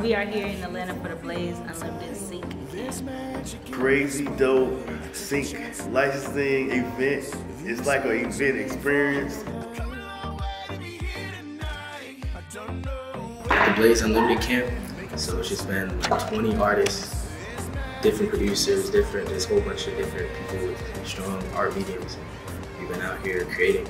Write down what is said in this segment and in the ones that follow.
We are here in Atlanta for the Blaze Unlimited Sync Crazy dope sync licensing event. It's like an event experience. The Blaze Unlimited Camp. So it's just been like 20 artists, different producers, different, this whole bunch of different people with strong art mediums. We've been out here creating.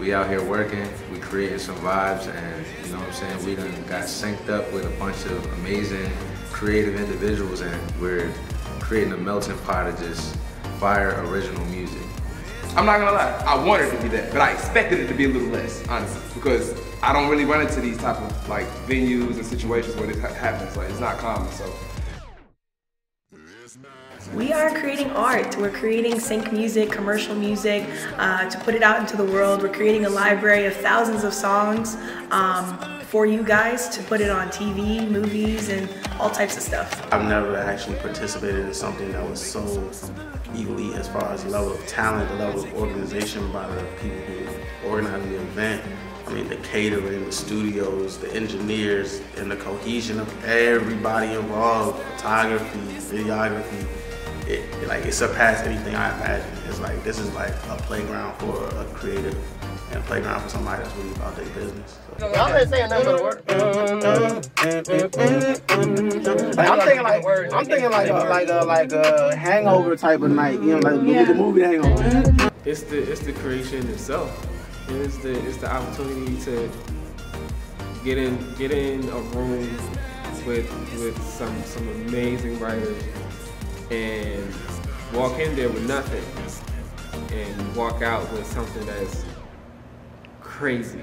We out here working, we creating some vibes, and you know what I'm saying, we done got synced up with a bunch of amazing, creative individuals, and we're creating a melting pot of just fire original music. I'm not gonna lie, I wanted it to be that, but I expected it to be a little less, honestly, because I don't really run into these type of like venues and situations where this ha happens. Like it's not common, so. We are creating art. We're creating sync music, commercial music, uh, to put it out into the world. We're creating a library of thousands of songs um, for you guys to put it on TV, movies, and all types of stuff. I've never actually participated in something that was so elite as far as the level of talent, the level of organization by the people who organized the event. I mean, the catering, the studios, the engineers, and the cohesion of everybody involved, photography, videography, it, it, like it surpassed anything I imagined. It's like this is like a playground for a creative and a playground for somebody that's really about their business. So. Y'all ain't saying nothing but word. Like, I'm thinking like I'm thinking like a, like a like a hangover type of night. You know, like yeah. the movie Hangover. It's the it's the creation itself. It's the it's the opportunity to get in get in a room with with some some amazing writers and walk in there with nothing and walk out with something that's crazy.